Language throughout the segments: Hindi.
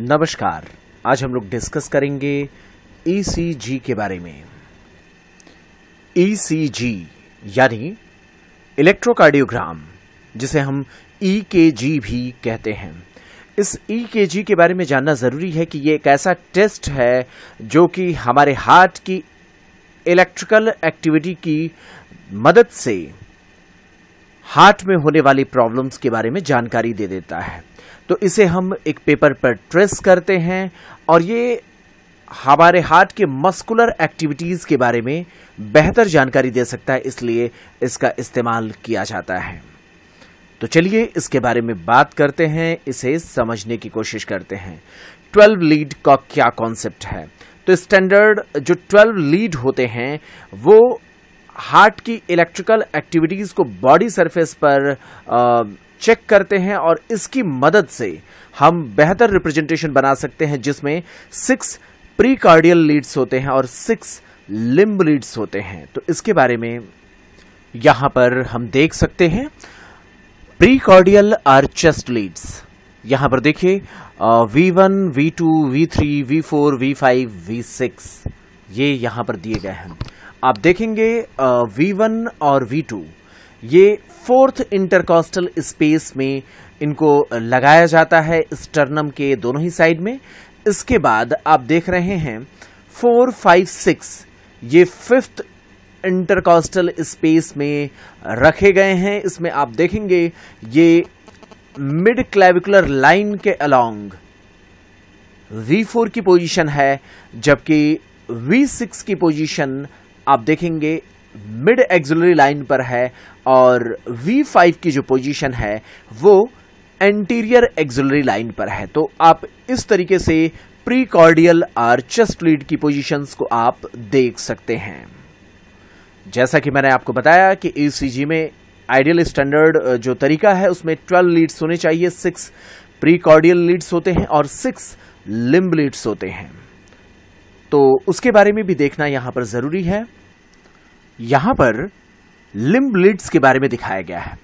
नमस्कार। आज हम लोग डिस्कस करेंगे ईसीजी के बारे में। ईसीजी यानी इलेक्ट्रोकार्डियोग्राम, जिसे हम ईकेजी भी कहते हैं। इस ईकेजी के बारे में जानना ज़रूरी है कि ये एक ऐसा टेस्ट है जो कि हमारे हार्ट की इलेक्ट्रिकल एक्टिविटी की मदद से हार्ट में होने वाली प्रॉब्लम्स के बारे में जानकारी दे देता है। तो इसे हम एक पेपर पर ट्रेस करते हैं और ये हमारे हार्ट के मस्कुलर एक्टिविटीज़ के बारे में बेहतर जानकारी दे सकता है, इसलिए इसका इस्तेमाल किया जाता है। तो चलिए इसके बारे में बात करते हैं, इसे समझने की कोशिश करते हैं। 12 लीड का क्या कॉन्सेप्ट है? तो स्टैंडर्ड जो 12 लीड होते हैं, वो हार्ट की इलेक्ट्रिकल एक्टिविटीज़ को बॉडी सरफेस पर चेक करते हैं और इसकी मदद से हम बेहतर रिप्रेजेंटेशन बना सकते हैं, जिसमें सिक्स प्री कार्डियल लीड्स होते हैं और सिक्स लिम्ब लीड्स होते हैं। तो इसके बारे में यहाँ पर हम देख सकते हैं। Precordial or chest leads यहाँ पर देखिए V one V two V three V four V five V six ये यहाँ पर दिए गए हैं। आप देखेंगे वी वन और वी टू ये फोर्थ इंटरकॉस्टल स्पेस में इनको लगाया जाता है स्टर्नम के दोनों ही साइड में। इसके बाद आप देख रहे हैं फोर, फाइव, सिक्स, ये फिफ्थ इंटरकॉस्टल स्पेस में रखे गए हैं। इसमें आप देखेंगे, ये मिड क्लेविकुलर लाइन के अलोंग V4 की पोजीशन है, जबकि V6 की पोजीशन आप देखेंगे मिड एक्जुलरी लाइन पर है और V5 की जो पोजीशन है, वो एंटीरियर एक्जुलरी लाइन पर है। तो आप इस तरीके से प्री कॉर्डियल और चेस्ट लीड की पोजीशंस को आप देख सकते हैं। जैसा कि मैंने आपको बताया कि ईसीजी में आइडियल स्टैंडर्ड जो तरीका है, उसमें 12 लीड्स होने चाहिए सिक्स प्री कॉर्डियल लीड्स होते हैं और सिक्स लिम्ब लीड्स होते हैं। तो उसके बारे में भी देखना यहाँ पर ज़रूरी है। यहाँ पर लिम्ब लीड्स के बारे में दिखाया गया है।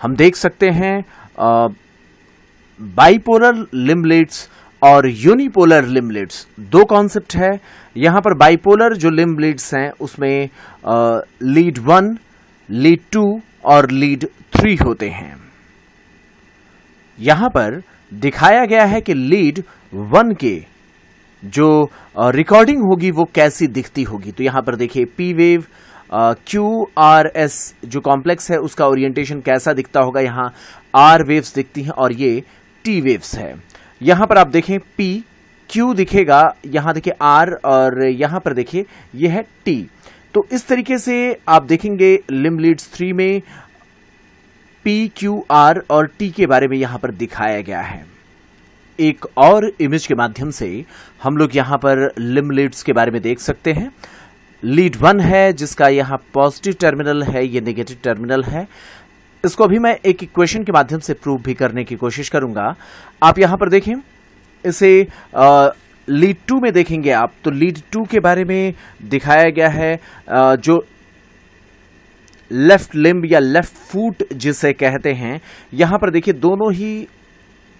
हम देख सकते हैं बाइपोलर लिम्ब लीड्स और यूनिपोलर लिम्ब लीड्स। दो कॉन्सेप्ट है। यहाँ पर बाइपोलर जो लिम्ब लीड्स हैं, उसमें लीड वन, लीड टू और लीड थ्री होते हैं। यहाँ पर दिखाया गया है कि लीड वन के जो रिकॉर्डिंग होगी, वो कैसी दिखती होगी? तो यहाँ पर देखिए P wave Q R S जो कॉम्प्लेक्स है, उसका ओरिएंटेशन कैसा दिखता होगा? यहाँ आर वेव्स दिखती हैं और ये टी वेव्स है। यहाँ पर आप देखें पी क्यू दिखेगा, यहाँ देखिए आर और यहाँ पर देखिए, ये है टी तो इस तरीके से आप देखेंगे लिम लीड्स थ्री में पी क्यू आर और टी के बारे में यहाँ पर दिखाया गया है। एक और इमेज के माध्यम से हम लोग यहाँ पर लिम लीड्स के बारे में देख सकते हैं। लीड वन है जिसका यहाँ पॉजिटिव टर्मिनल है ये नेगेटिव टर्मिनल है। इसको अभी मैं एक इक्वेशन के माध्यम से प्रूव भी करने की कोशिश करूँगा। आप यहाँ पर देखें इसे लीड टू में देखेंगे आप तो लीड टू के बारे में दिखाया गया है आ, जो लेफ़्ट लिम्ब या लेफ़्ट फूट जिसे कहते हैं यहाँ पर देखिए दोनों ही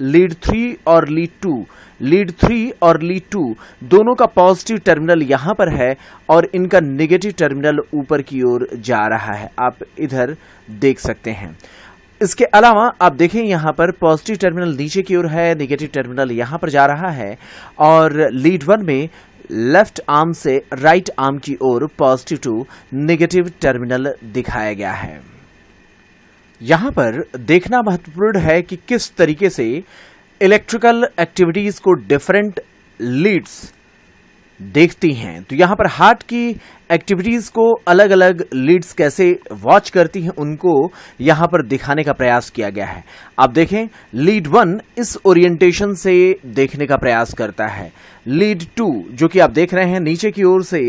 लीड थ्री और लीड टू, लीड थ्री और लीड टू, दोनों का पॉजिटिव टर्मिनल यहाँ पर है और इनका नेगेटिव टर्मिनल ऊपर की ओर जा रहा है। आप इधर देख सकते हैं। इसके अलावा आप देखें यहाँ पर पॉजिटिव टर्मिनल नीचे की ओर है, नेगेटिव टर्मिनल यहाँ पर जा रहा है और लीड वन में लेफ़्ट आर्म से राइट आर्म की ओर पॉजिटिव टू, नेगेटिव टर्मिनल दिखाया गया है। यहाँ पर देखना महत्वपूर्ण है कि किस तरीके से इलेक्ट्रिकल एक्टिविटीज़ को डिफरेंट लीड्स देखती हैं। तो यहाँ पर हार्ट की एक्टिविटीज़ को अलग अलग लीड्स कैसे वॉच करती हैं, उनको यहाँ पर दिखाने का प्रयास किया गया है। आप देखें लीड वन इस ओरिएंटेशन से देखने का प्रयास करता है। लीड टू जो कि आप देख रहे हैं, नीचे की ओर से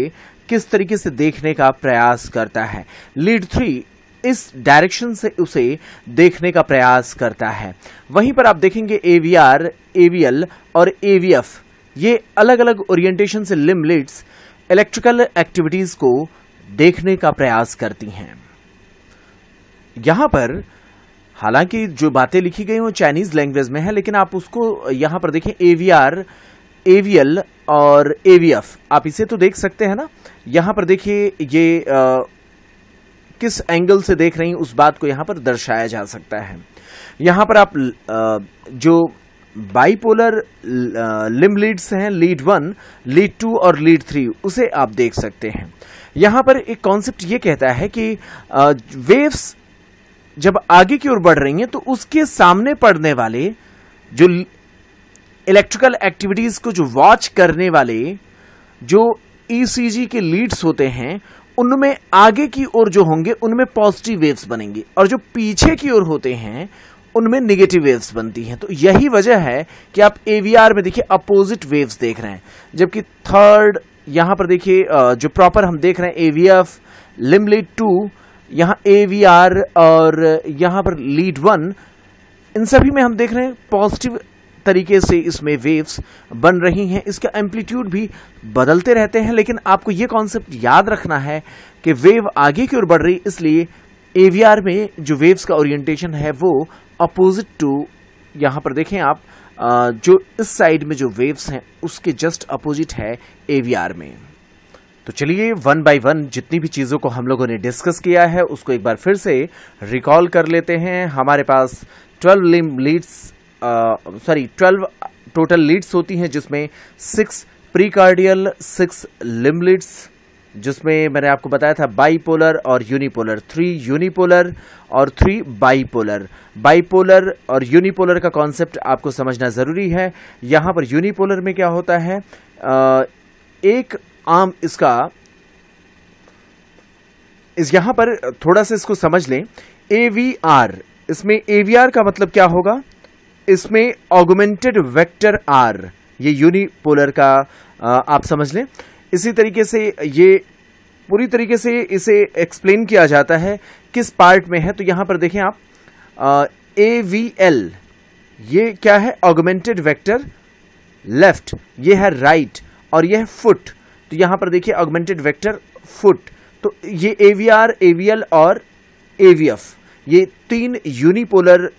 किस तरीके से देखने का प्रयास करता है। लीड थ्री इस डायरेक्शन से उसे देखने का प्रयास करता है। वहीं पर आप देखेंगे एवीआर एवीएल और एवीएफ ये अलग अलग ओरिएंटेशन से लिम लिड्स इलेक्ट्रिकल एक्टिविटीज़ को देखने का प्रयास करती हैं। यहाँ पर, हालाँकि जो बातें लिखी गई वो चाइनीज़ लैंग्वेज में है, लेकिन आप उसको यहाँ पर देखें एवीआर एवीएल और एवीएफ आप इसे तो देख सकते हैं ना? यहाँ पर देखिए, ये किस एंगल से देख रही उस बात को यहाँ पर दर्शाया जा सकता है। यहाँ पर आप जो बाइपोलर लिम लीड्स हैं लीड वन लीड टू और लीड थ्री उसे आप देख सकते हैं। यहाँ पर एक कॉन्सेप्ट ये कहता है कि वेव्स जब आगे की ओर बढ़ रही हैं तो उसके सामने पड़ने वाले जो इलेक्ट्रिकल एक्टिविटीज़ को जो वॉच करने वाले, जो ईसीजी e के लीड्स होते हैं उनमें आगे की ओर जो होंगे, उनमें पॉजिटिव वेव्स बनेंगी। और जो पीछे की ओर होते हैं, उनमें निगेटिव वेव्स बनती हैं। तो यही वजह है कि आप एवीआर में देखिए अपोजिट वेव्स देख रहे हैं। जबकि थर्ड यहाँ पर देखिए जो प्रॉपर हम देख रहे हैं एवीएफ लिमलिट टू यहाँ एवीआर और यहाँ पर लीड वन इन सभी में हम देख रहे हैं पॉजिटिव तरीके से इसमें वेव्स बन रही हैं। इसका एम्पलीट्यूड भी बदलते रहते हैं, लेकिन आपको ये कॉन्सेप्ट याद रखना है कि वेव आगे की ओर बढ़ रही, इसलिए एवीआर में जो वेव्स का ओरिएंटेशन है, वो अपोजिट टू यहाँ पर देखें आप जो इस साइड में जो वेव्स हैं, उसके जस्ट अपोजिट है एवीआर में। तो चलिए वन बाय वन जितनी भी चीज़ों को हम लोगों ने डिस्कस किया है, उसको एक बार फिर से रिकॉल कर लेते हैं। हमारे पास 12 limb leads sorry 12 total leads होती हैं जिसमें six precordial six limb leads जिसमें मैंने आपको बताया था बाईपोलर और यूनिपोलर थ्री यूनिपोलर और थ्री बाईपोलर बाईपोलर और यूनिपोलर का कॉन्सेप्ट आपको समझना ज़रूरी है। यहाँ पर यूनिपोलर में क्या होता है? एक आम इसका, इस यहाँ पर थोड़ा सा इसको समझ लें। एवीआर इसमें एवीआर का मतलब क्या होगा? इसमें ऑगमेंटेड वेक्टर आर ये यूनिपोलर का आप समझ लें। इसी तरीके से ये पूरी तरीके से इसे एक्सप्लेन किया जाता है किस पार्ट में है। तो यहाँ पर देखें आप ए वी एल ये क्या है? ऑगमेंटेड वेक्टर लेफ़्ट ये है राइट right, और ये है फुट तो यहाँ पर देखिए ऑगमेंटेड वेक्टर फुट तो ये एवीआर एवीएल और एवीएफ ये तीन यूनिपोलर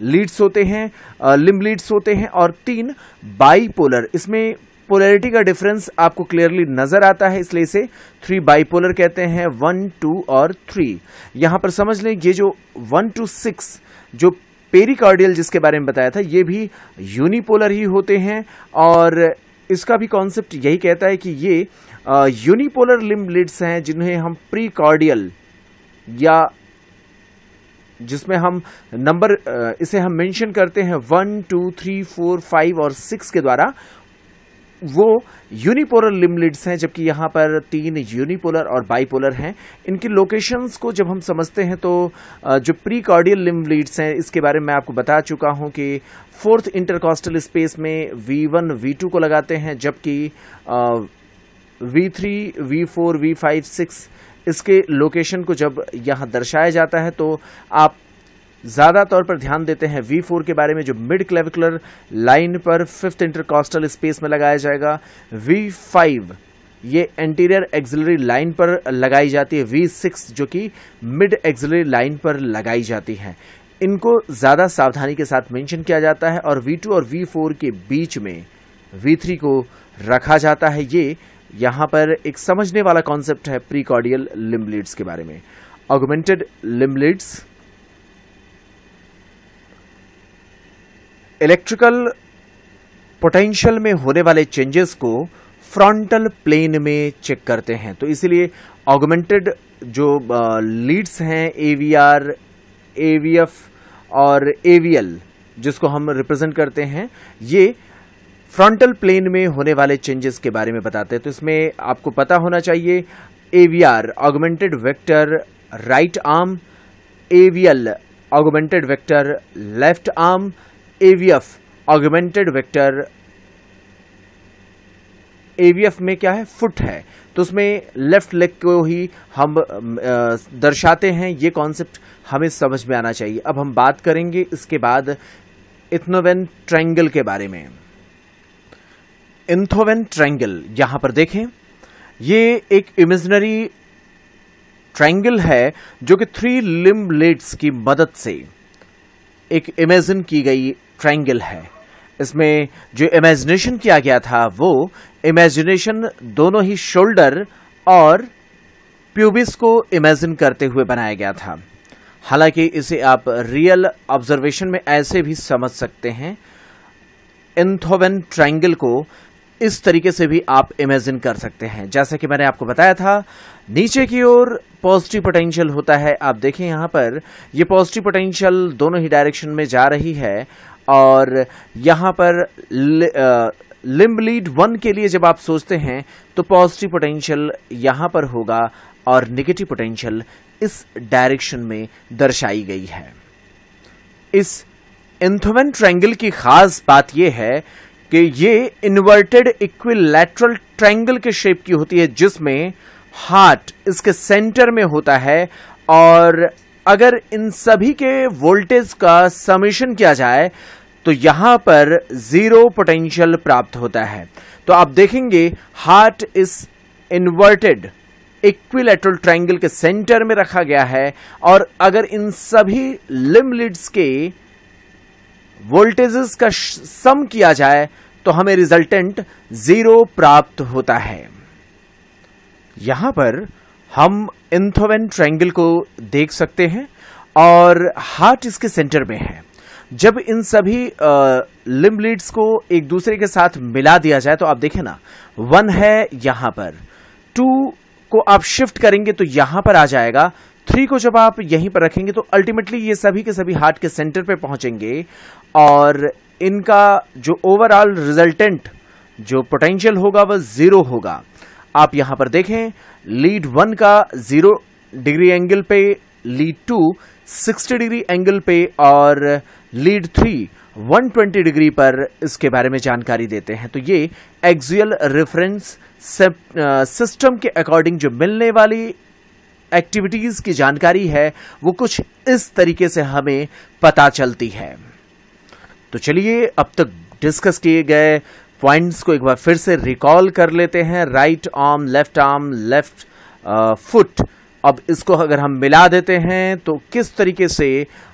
लीड्स होते हैं लिम लीड्स होते हैं और तीन बाईपोलर। इसमें पोलैरिटी का डिफरेंस आपको क्लियरली नज़र आता है, इसलिए इसे थ्री बाईपोलर कहते हैं वन टू और थ्री यहाँ पर समझ लें, ये जो वन टू सिक्स जो पेरिकार्डियल जिसके बारे में बताया था, ये भी यूनिपोलर ही होते हैं और इसका भी कॉन्सेप्ट यही कहता है कि ये यूनिपोलर लिम लिड्स हैं जिन्हें हम प्रीकार्डियल या जिसमें हम नंबर इसे हम मेंशन करते हैं one, two, three, four, five और सिक्स के द्वारा। वो यूनिपोलर लिमलिड्स हैं, जबकि यहाँ पर तीन यूनिपोलर और बाईपोलर हैं। इनकी लोकेशंस को जब हम समझते हैं तो जो प्री कार्डियल लिमलिड्स हैं, इसके बारे में मैं आपको बता चुका हूँ कि फोर्थ इंटरकॉस्टल स्पेस में वी वन, वी टू को लगाते हैं, जबकि V three, V four, V five, six इसके लोकेशन को जब यहाँ दर्शाया जाता है तो आप ज़्यादा तौर पर ध्यान देते हैं वी फोर के बारे में, जो मिड क्लेविकुलर लाइन पर फिफ्थ इंटरकॉस्टल स्पेस में लगाया जाएगा। वी फाइव ये एंटीरियर एक्सिलरी लाइन पर लगाई जाती है। वी सिक्स जो कि मिड एक्सिलरी लाइन पर लगाई जाती है। इनको ज़्यादा सावधानी के साथ मेंशन किया जाता है और V2 और V4 के बीच में V3 को रखा जाता है। ये यहाँ पर एक समझने वाला कॉन्सेप्ट है प्रीकॉर्डियल लिम्बलिड्स के बारे में। ऑगमेंटेड लिम्बलिड्स इलेक्ट्रिकल पोटेंशियल में होने वाले चेंजेस को फ्रंटल प्लेन में चेक करते हैं। तो इसीलिए ऑगमेंटेड जो लीड्स हैं एवीआर एवीएफ और एवीएल जिसको हम रिप्रेजेंट करते हैं, ये फ्रंटल प्लेन में होने वाले चेंजेस के बारे में बताते हैं। तो इसमें आपको पता होना चाहिए AVR augmented vector right arm AVL augmented vector left arm AVF augmented vector AVF में क्या है? फुट है। तो उसमें लेफ़्ट लेग को ही हम दर्शाते हैं। ये कॉन्सेप्ट हमें समझ में आना चाहिए। अब हम बात करेंगे इसके बाद इथनोवेन ट्रायंगल के बारे में। इंथोवेन ट्रायंगल यहाँ पर देखें, ये एक इमेजनरी ट्रायंगल है जो कि थ्री लिम्ब लेट्स की मदद से एक इमेजिन की गई ट्रायंगल है। इसमें जो इमेजिनेशन किया गया था, वो इमेजिनेशन दोनों ही शोल्डर और प्यूबिस को इमेजिन करते हुए बनाया गया था। हालाँकि इसे आप रियल ऑब्जर्वेशन में ऐसे भी समझ सकते हैं। इंथोवेन ट्रायंगल को इस तरीके से भी आप इमेजिन कर सकते हैं। जैसा कि मैंने आपको बताया था, नीचे की ओर पॉजिटिव पोटेंशियल होता है। आप देखें यहाँ पर, ये पॉजिटिव पोटेंशियल दोनों ही डायरेक्शन में जा रही है और यहाँ पर लिम्ब लीड वन के लिए जब आप सोचते हैं तो पॉजिटिव पोटेंशियल यहाँ पर होगा और निगेटिव पोटेंशियल इस डायरेक्शन में दर्शाई गई है। इस इंथोवेन ट्रैंगल की खास बात यह है कि ये इन्वर्टेड इक्विलैटरल ट्रायंगल के शेप की होती है, जिसमें हार्ट इसके सेंटर में होता है, और अगर इन सभी के वोल्टेज का समीशन किया जाए तो यहाँ पर ज़ीरो पोटेंशियल प्राप्त होता है। तो आप देखेंगे हार्ट इस इन्वर्टेड इक्विलेटरल ट्रायंगल के सेंटर में रखा गया है, और अगर इन सभी लिम्लिड्स के वोल्टेजेस का सम किया जाए तो हमें रिजल्टेंट ज़ीरो प्राप्त होता है। यहाँ पर हम इंथोवेन ट्रायंगल को देख सकते हैं, और हार्ट इसके सेंटर में है। जब इन सभी लिम्बलीड्स को एक दूसरे के साथ मिला दिया जाए तो आप देखें ना, वन है यहाँ पर, टू को आप शिफ्ट करेंगे तो यहाँ पर आ जाएगा थ्री को जब आप यहीं पर रखेंगे तो अल्टीमेटली ये सभी के सभी हार्ट के सेंटर पे पहुँचेंगे और इनका जो ओवरऑल रिजल्टेंट जो पोटेंशियल होगा वह ज़ीरो होगा। आप यहाँ पर देखें लीड वन का ज़ीरो डिग्री एंगल पे लीड टू 60 डिग्री एंगल पे और लीड थ्री 120 डिग्री पर इसके बारे में जानकारी देते हैं। तो ये एक्सियल रेफरेंस सिस्टम के अकॉर्डिंग जो मिलने वाली एक्टिविटीज़ की जानकारी है, वो कुछ इस तरीके से हमें पता चलती है। तो चलिए, अब तक डिस्कस किए गए पॉइंट्स को एक बार फिर से रिकॉल कर लेते हैं। Right arm, left arm, left foot अब इसको अगर हम मिला देते हैं तो किस तरीके से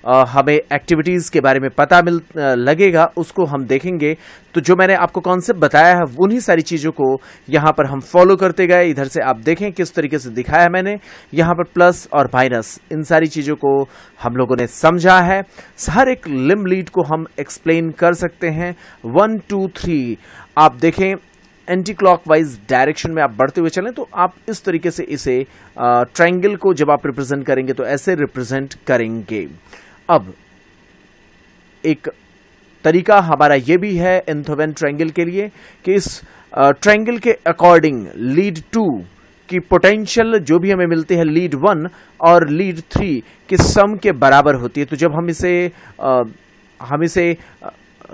हमें एक्टिविटीज़ के बारे में पता मिल लगेगा, उसको हम देखेंगे। तो जो मैंने आपको कॉन्सेप्ट बताया है, उन्हीं सारी चीज़ों को यहाँ पर हम फॉलो करते गए। इधर से आप देखें किस तरीके से दिखाया है मैंने। यहाँ पर प्लस और माइनस इन सारी चीज़ों को हम लोगों ने समझा है। हर एक लिम लीड को हम एक्सप्लेन कर सकते हैं। वन टू थ्री आप देखें एंटी क्लॉकवाइज डायरेक्शन में आप बढ़ते हुए चलें तो आप इस तरीके से इसे ट्रायंगल को जब आप रिप्रेजेंट करेंगे तो ऐसे रिप्रेजेंट करेंगे। अब एक तरीका हमारा यह भी है एंथोवेन ट्रायंगल के लिए कि इस ट्रायंगल के अकॉर्डिंग लीड टू की पोटेंशियल जो भी हमें मिलती है लीड वन और लीड थ्री के सम के बराबर होती है। तो जब हम इसे आ, हम इसे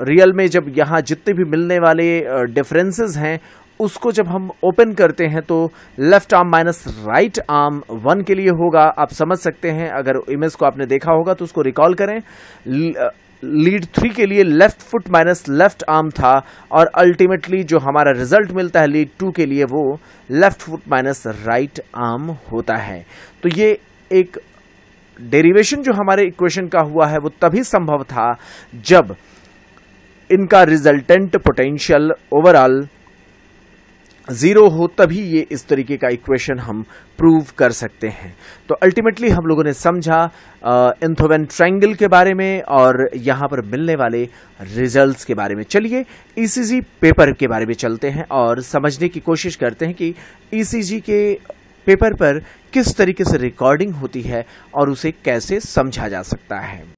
रियल में जब यहाँ जितने भी मिलने वाले डिफरेंसेस हैं, उसको जब हम ओपन करते हैं तो left arm minus right arm one के लिए होगा। आप समझ सकते हैं, अगर इमेज को आपने देखा होगा तो उसको रिकॉल करें। लीड थ्री के लिए left foot minus left arm था, और अल्टीमेटली जो हमारा रिज़ल्ट मिलता है लीड टू के लिए, वो left foot minus right arm होता है। तो ये एक डेरिवेशन जो हमारे इक्वेशन का हुआ है, वो तभी संभव था जब इनका रिजल्टेंट पोटेंशियल ओवरऑल ज़ीरो हो, तभी ये इस तरीके का इक्वेशन हम प्रूव कर सकते हैं। तो अल्टीमेटली हम लोगों ने समझा इंथोवेन ट्रायंगल के बारे में और यहाँ पर मिलने वाले रिजल्ट्स के बारे में। चलिए ईसीजी पेपर के बारे में चलते हैं और समझने की कोशिश करते हैं कि ईसीजी के पेपर पर किस तरीके से रिकॉर्डिंग होती है और उसे कैसे समझा जा सकता है।